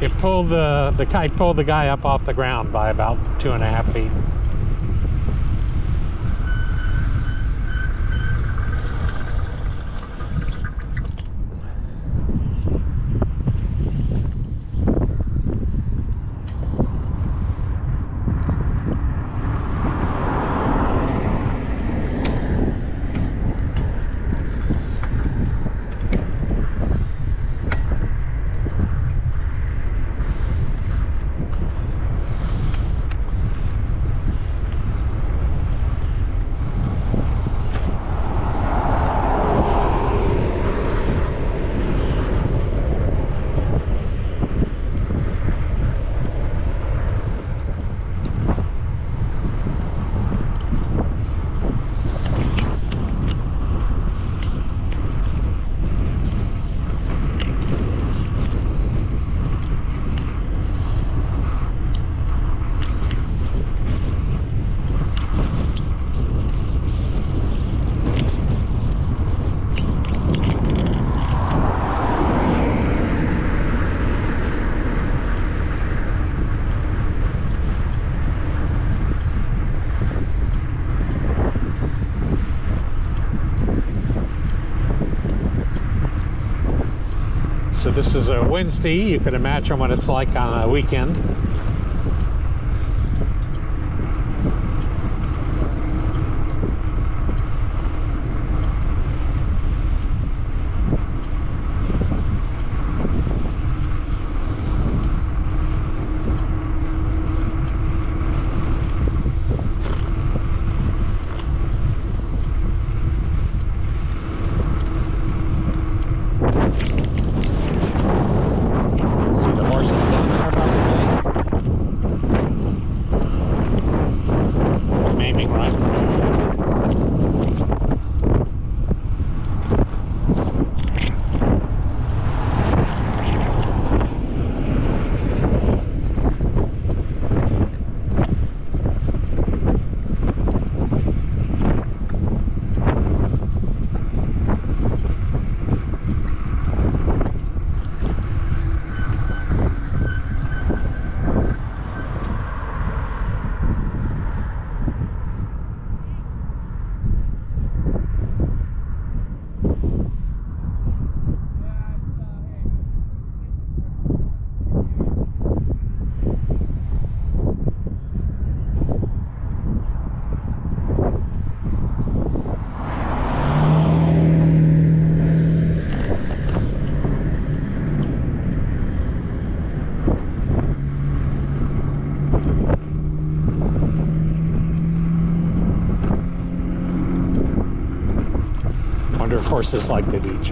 it pulled the the kite pulled the guy up off the ground by about two and a half feet. This is a Wednesday. You can imagine what it's like on a weekend. See the horses down there by the lake? From aiming right. Horses like the beach.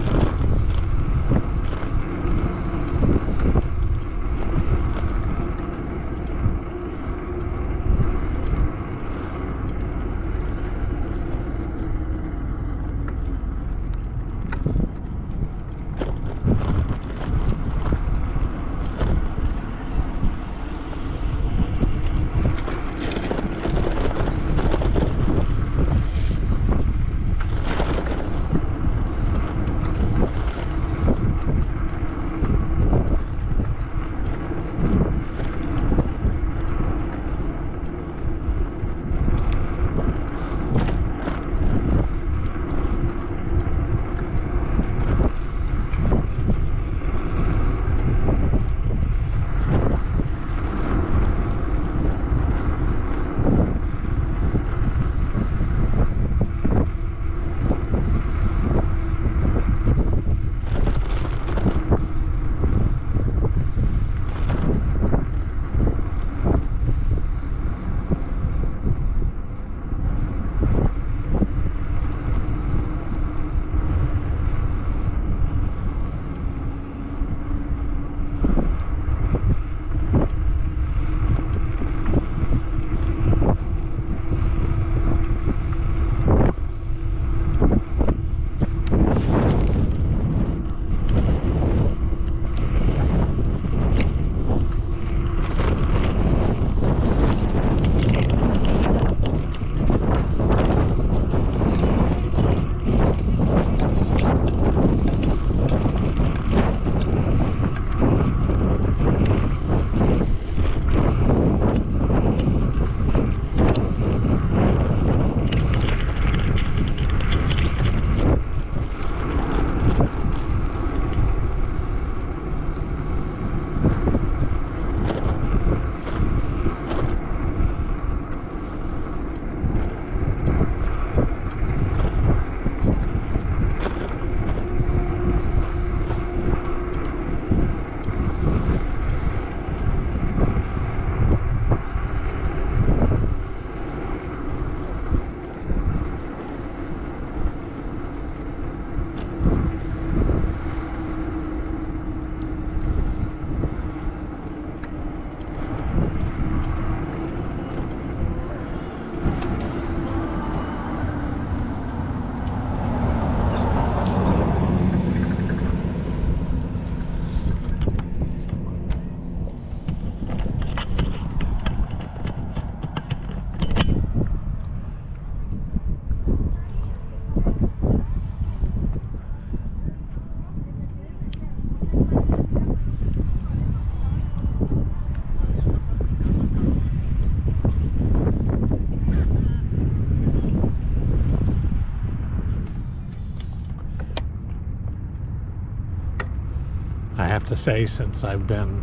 To say, since I've been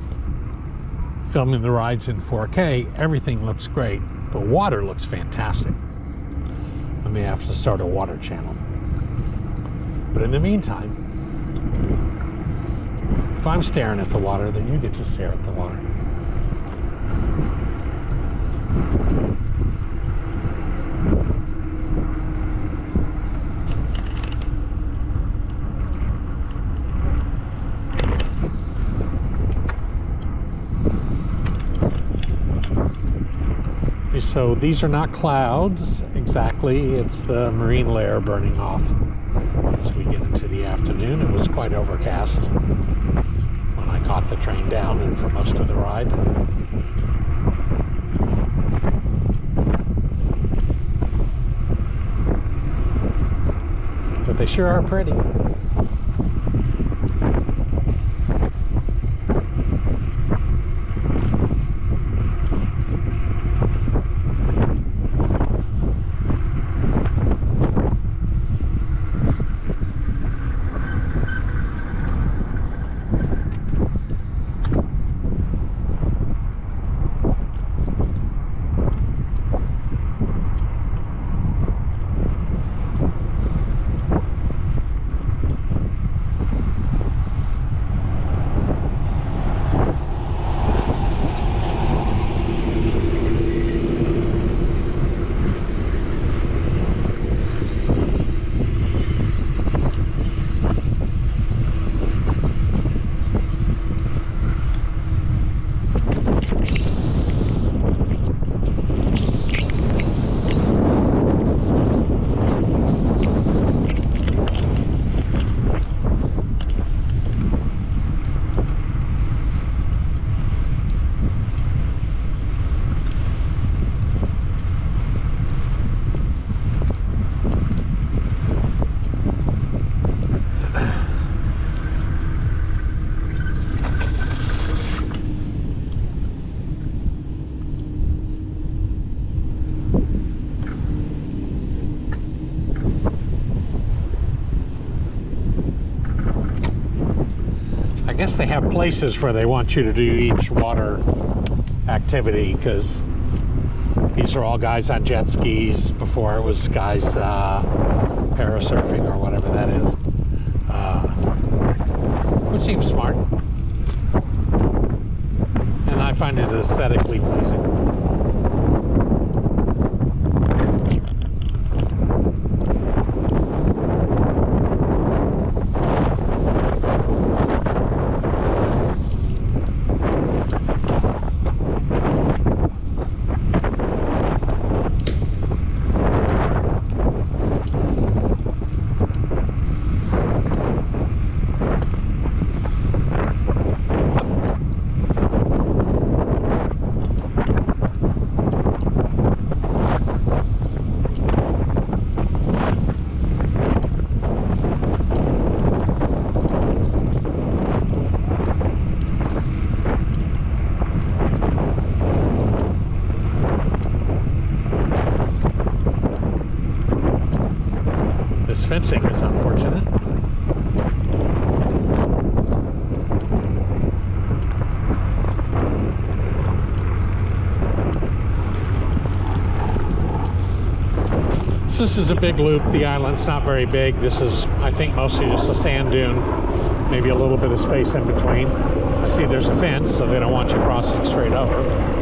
filming the rides in 4K, everything looks great. but water looks fantastic. I may have to start a water channel. But in the meantime, if I'm staring at the water, then you get to stare at the water. So these are not clouds exactly, it's the marine layer burning off as we get into the afternoon. It was quite overcast when I caught the train down and for most of the ride. But they sure are pretty. Guess they have places where they want you to do each water activity because these are all guys on jet skis before it was guys uh, parasurfing or whatever that is. Uh, which seems smart. And I find it aesthetically pleasing. Fencing is unfortunate. this is a big loop. The island's not very big. This is, I think, mostly just a sand dune, maybe a little bit of space in between. I see there's a fence, so they don't want you crossing straight over.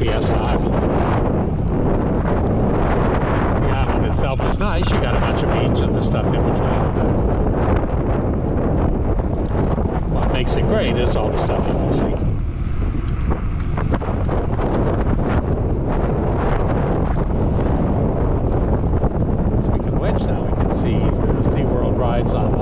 Fiesta The island itself is nice. You got a bunch of beach and the stuff in between. what makes it great is all the stuff you can see. rides on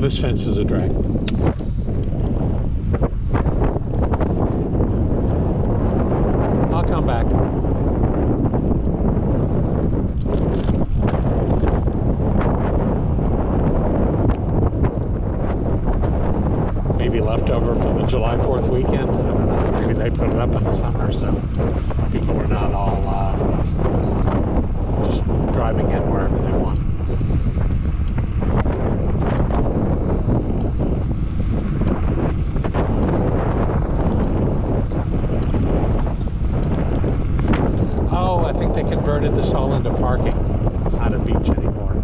this fence is a drag. I'll come back. Maybe leftover from the July 4th weekend. I don't know. Maybe they put it up in the summer so people are not all uh, just driving in wherever they want. Oh, I think they converted this all into parking. It's not a beach anymore.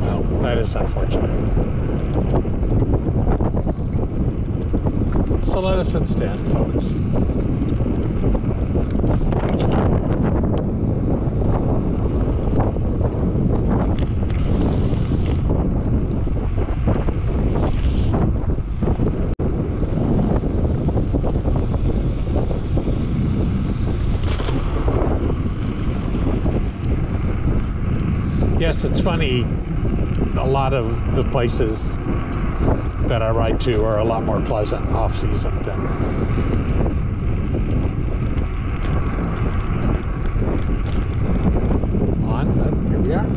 Well, that is unfortunate. So let us instead focus. Yes, it's funny. A lot of the places that I ride to are a lot more pleasant off season than on, but here we are.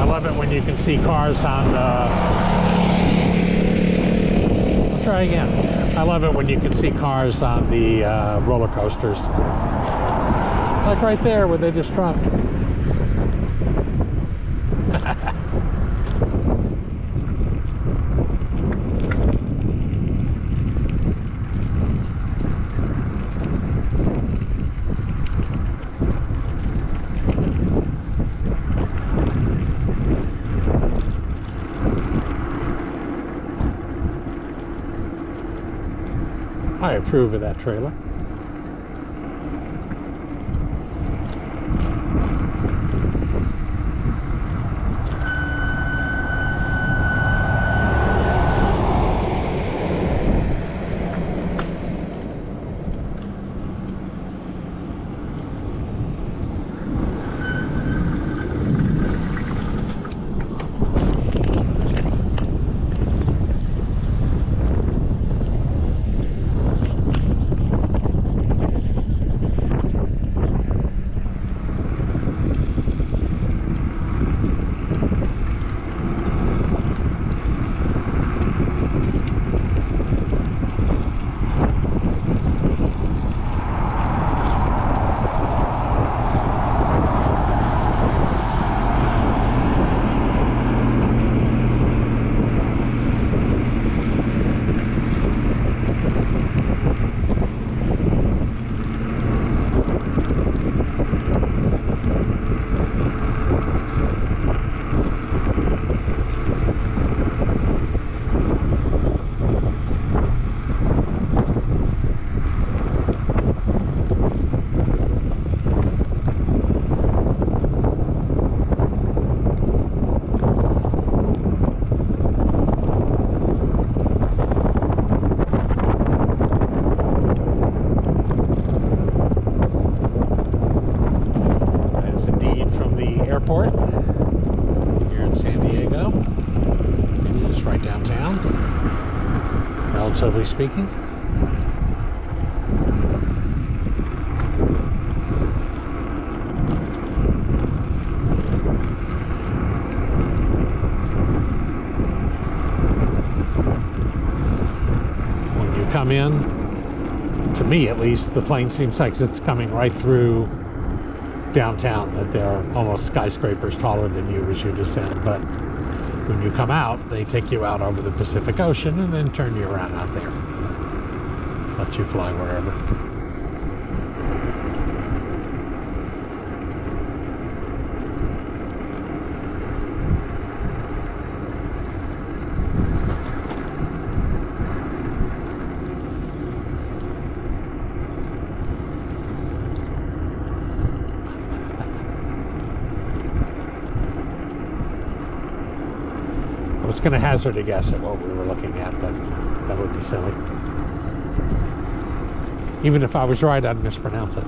I love it when you can see on the. I'll try again. I love it when you can see cars on the uh, roller coasters. Like right there where they just dropped. I approve of that trailer. That is indeed from the airport here in San Diego. It is right downtown, relatively speaking. When you come in, to me at least, the plane seems like it's coming right through downtown that they're almost skyscrapers taller than you as you descend. But when you come out they take you out over the pacific ocean and then turn you around out there. Lets you fly wherever was going to hazard a guess at what we were looking at, but that would be silly. Even if I was right, I'd mispronounce it.